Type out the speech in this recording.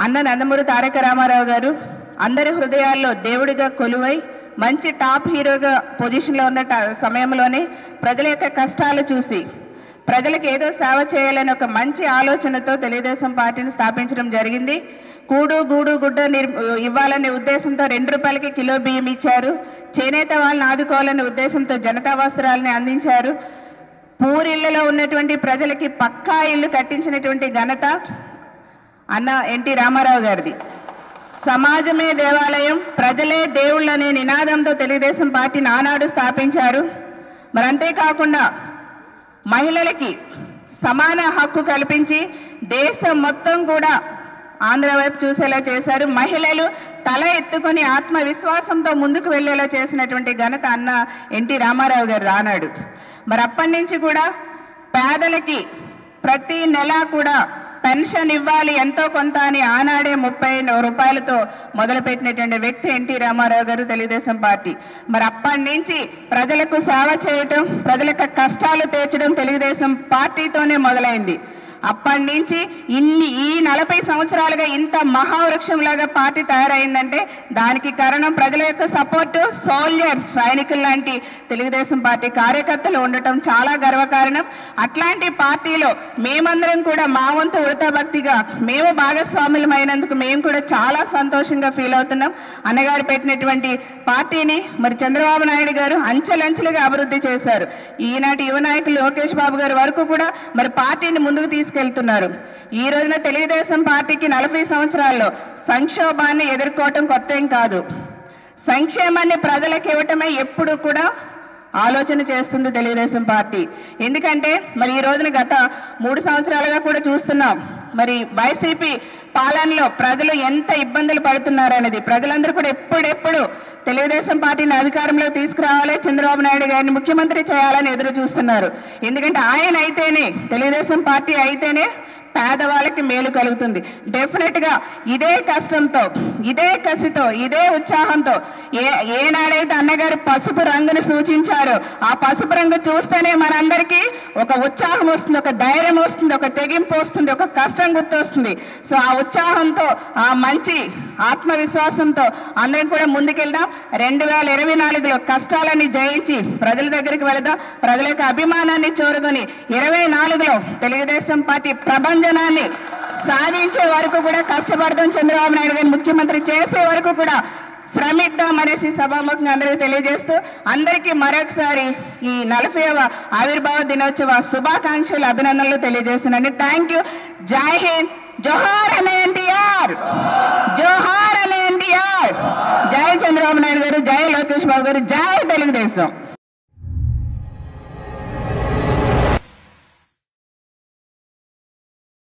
అన్న నందమూరి తారక రామారావు గారు అందరి హృదయాల్లో దేవుడిగా కొలువై మంచి టాప్ హీరోగా పొజిషన్లో ఉన్న ట- సమయంలోనే ప్రజల యొక్క కష్టాలు చూసి ప్రజలకు ఏదో సేవ చేయాలని ఒక మంచి ఆలోచనతో తెలుగుదేశం పార్టీని స్థాపించడం జరిగింది. కూడు గూడు గుడ్డ నిర్ ఇవ్వాలనే ఉద్దేశంతో రెండు రూపాయలకి కిలో బియ్యం ఇచ్చారు. చేనేత వాళ్ళని ఆదుకోవాలనే ఉద్దేశంతో జనతా వస్త్రాలని అందించారు. పూరిళ్ళలో ఉన్నటువంటి ప్రజలకి పక్కా ఇల్లు కట్టించినటువంటి ఘనత అన్న ఎన్టీ రామారావు గారిది. సమాజమే దేవాలయం ప్రజలే దేవుళ్ళు అనే నినాదంతో తెలుగుదేశం పార్టీని ఆనాడు స్థాపించారు. మరి అంతేకాకుండా మహిళలకి సమాన హక్కు కల్పించి దేశం మొత్తం కూడా ఆంధ్ర వైపు చూసేలా చేశారు. మహిళలు తల ఎత్తుకొని ఆత్మవిశ్వాసంతో ముందుకు వెళ్ళేలా చేసినటువంటి ఘనత అన్న ఎన్టీ రామారావు గారు ఆనాడు. మరి అప్పటి నుంచి కూడా పేదలకి ప్రతి నెల కూడా పెన్షన్ ఇవ్వాలి ఎంతో కొంత అని ఆనాడే ముప్పై రూపాయలతో మొదలుపెట్టినటువంటి వ్యక్తి ఎన్టీ రామారావు గారు తెలుగుదేశం పార్టీ. మరి అప్పటి నుంచి ప్రజలకు సేవ చేయటం ప్రజలకు కష్టాలు తీర్చడం తెలుగుదేశం పార్టీతోనే మొదలైంది. అప్పటి నుంచి ఇన్ని ఈ నలభై సంవత్సరాలుగా ఇంత మహావృక్షంలాగా పార్టీ తయారైందంటే దానికి కారణం ప్రజల యొక్క సపోర్టు సోల్జర్స్ సైనికులు లాంటి తెలుగుదేశం పార్టీ కార్యకర్తలు ఉండటం చాలా గర్వకారణం. అట్లాంటి పార్టీలో మేమందరం కూడా మా వంతు ఉడతాభక్తిగా మేము భాగస్వాములమైనందుకు మేము కూడా చాలా సంతోషంగా ఫీల్ అవుతున్నాం. అన్నగారు పెట్టినటువంటి పార్టీని మరి చంద్రబాబు నాయుడు గారు అంచెలంచెలుగా అభివృద్ధి చేశారు. ఈనాటి యువ నాయకులు లోకేష్ బాబు గారి వరకు కూడా మరి పార్టీని ముందుకు తీసుకెళ్తున్నారు. ఈ రోజున తెలుగుదేశం పార్టీకి నలభై సంవత్సరాల్లో సంక్షోభాన్ని ఎదుర్కోవటం కొత్త ఏం కాదు. సంక్షేమాన్ని ప్రజలకు ఇవ్వటమే ఎప్పుడు కూడా ఆలోచన చేస్తుంది తెలుగుదేశం పార్టీ. ఎందుకంటే మరి ఈ రోజున గత మూడు సంవత్సరాలుగా కూడా చూస్తున్నాం. మరి వైసీపీ పాలనలో ప్రజలు ఎంత ఇబ్బందులు పడుతున్నారనేది ప్రజలందరూ కూడా ఎప్పుడెప్పుడు తెలుగుదేశం పార్టీని అధికారంలో తీసుకురావాలి చంద్రబాబు నాయుడు గారిని ముఖ్యమంత్రి చేయాలని ఎదురు చూస్తున్నారు ఎందుకంటే ఆయన అయితేనే తెలుగుదేశం పార్టీ అయితేనే పేదవాళ్ళకి మేలు కలుగుతుంది. డెఫినెట్గా ఇదే కష్టంతో ఇదే కసితో ఇదే ఉత్సాహంతో ఏ ఏనాడైతే అన్నగారు పసుపు రంగును సూచించారో ఆ పసుపు రంగు చూస్తేనే మనందరికీ ఒక ఉత్సాహం వస్తుంది ఒక ధైర్యం వస్తుంది ఒక తెగింపు వస్తుంది ఒక కష్టం గుర్తొస్తుంది. సో ఆ ఉత్సాహంతో ఆ మంచి ఆత్మవిశ్వాసంతో అందరం కూడా ముందుకెళ్దాం. రెండు వేల ఇరవై నాలుగులో కష్టాలని జయించి ప్రజల దగ్గరికి వెళదాం. ప్రజల యొక్క అభిమానాన్ని చూరుకొని ఇరవై నాలుగులో తెలుగుదేశం పార్టీ ప్రభంజనాన్ని సాధించే వరకు కూడా కష్టపడదాం చంద్రబాబు నాయుడు గారిని ముఖ్యమంత్రి చేసే వరకు కూడా శ్రమిద్దాం అనేసి సభాముఖంగా అందరికీ తెలియజేస్తూ అందరికీ మరొకసారి ఈ నలభైవ ఆవిర్భావ దినోత్సవ శుభాకాంక్షలు అభినందనలు తెలియజేస్తున్నాను. థ్యాంక్ యూ జై హింద్. జోహార్ అనే ఎన్టీఆర్. జోహార్ అనే ఎన్టీఆర్. జై చంద్రబాబు నాయుడు గారు జై లోకేష్ బాబు గారు జై తెలుగుదేశం.